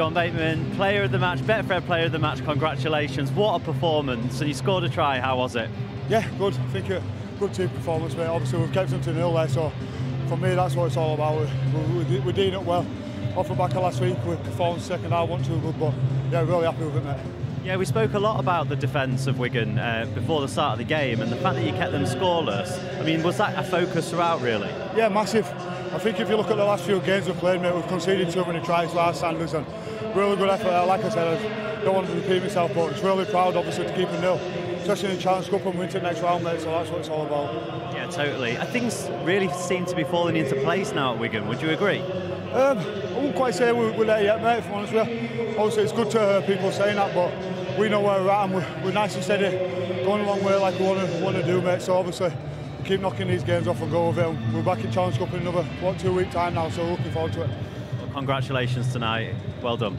John Bateman, player of the match, Betfred player of the match, congratulations. What a performance. And you scored a try, how was it? Yeah, good. I think a good team performance, mate. Obviously, we've kept them to nil there, so for me, that's what it's all about. We're, we're, we're doing it well. Off the back of last week, we performed second half, one too good, but yeah, really happy with it, mate. Yeah, we spoke a lot about the defence of Wigan uh, before the start of the game and the fact that you kept them scoreless. I mean, was that a focus throughout, really? Yeah, massive. I think if you look at the last few games we've played, mate, we've conceded too many tries our Sanders and really good effort. Like I said, I don't want to repeat myself, but it's really proud, obviously, to keep a nil, especially in the Challenge Cup and win to the next round, mate. So that's what it's all about. Yeah, totally. Things really seem to be falling into place now at Wigan. Would you agree? Um, I wouldn't quite say we're, we're there yet, mate. If I'm honest with you, obviously it's good to hear people saying that, but we know where we're at and we're, we're nice and steady, going a long way like we want to want to do, mate. So obviously keep knocking these games off and go with it. We're back in Challenge Cup in another one, two week time now, so looking forward to it. Well, congratulations tonight. Well done.